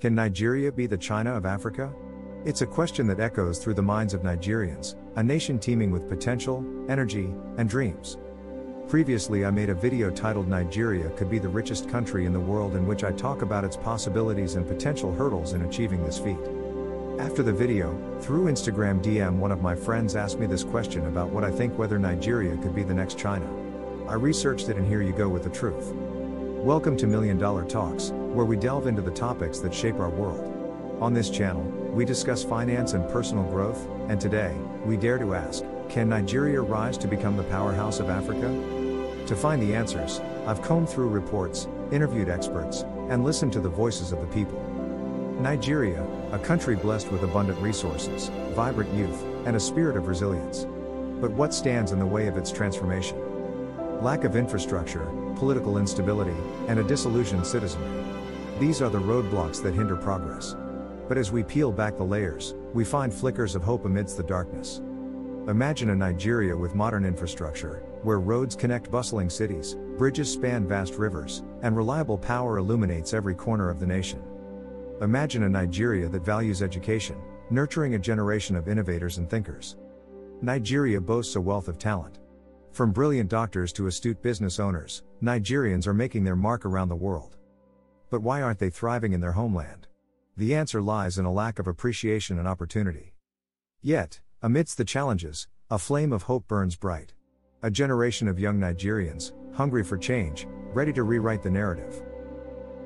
Can Nigeria be the China of Africa? It's a question that echoes through the minds of Nigerians, a nation teeming with potential, energy, and dreams. Previously, I made a video titled Nigeria could be the richest country in the world, in which I talk about its possibilities and potential hurdles in achieving this feat. After the video, through Instagram DM, one of my friends asked me this question about what I think whether Nigeria could be the next China. I researched it, and here you go with the truth. Welcome to Million Dollar Talks, where we delve into the topics that shape our world. On this channel, we discuss finance and personal growth, and today, we dare to ask Can Nigeria rise to become the powerhouse of Africa? To find the answers, I've combed through reports, interviewed experts, and listened to the voices of the people. Nigeria, a country blessed with abundant resources, vibrant youth, and a spirit of resilience. But what stands in the way of its transformation? Lack of infrastructure, political instability, and a disillusioned citizenry. These are the roadblocks that hinder progress. But as we peel back the layers, we find flickers of hope amidst the darkness. Imagine a Nigeria with modern infrastructure, where roads connect bustling cities, bridges span vast rivers, and reliable power illuminates every corner of the nation. Imagine a Nigeria that values education, nurturing a generation of innovators and thinkers. Nigeria boasts a wealth of talent. From brilliant doctors to astute business owners, Nigerians are making their mark around the world. But why aren't they thriving in their homeland? The answer lies in a lack of appreciation and opportunity. Yet, amidst the challenges, a flame of hope burns bright. A generation of young Nigerians, hungry for change, ready to rewrite the narrative.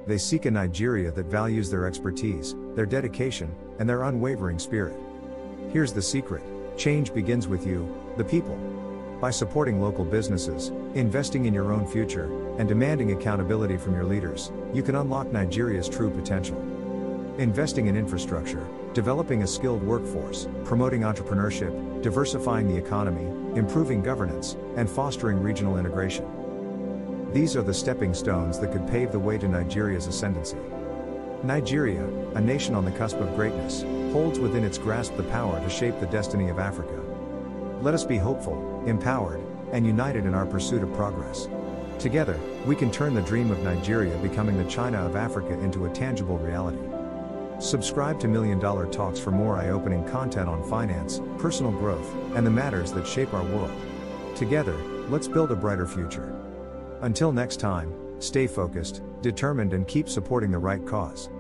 They seek a Nigeria that values their expertise, their dedication, and their unwavering spirit. Here's the secret change begins with you, the people. By supporting local businesses, investing in your own future, and demanding accountability from your leaders, you can unlock Nigeria's true potential. Investing in infrastructure, developing a skilled workforce, promoting entrepreneurship, diversifying the economy, improving governance, and fostering regional integration. These are the stepping stones that could pave the way to Nigeria's ascendancy. Nigeria, a nation on the cusp of greatness, holds within its grasp the power to shape the destiny of Africa. Let us be hopeful, empowered, and united in our pursuit of progress. Together, we can turn the dream of Nigeria becoming the China of Africa into a tangible reality. Subscribe to Million Dollar Talks for more eye opening content on finance, personal growth, and the matters that shape our world. Together, let's build a brighter future. Until next time, stay focused, determined, and keep supporting the right cause.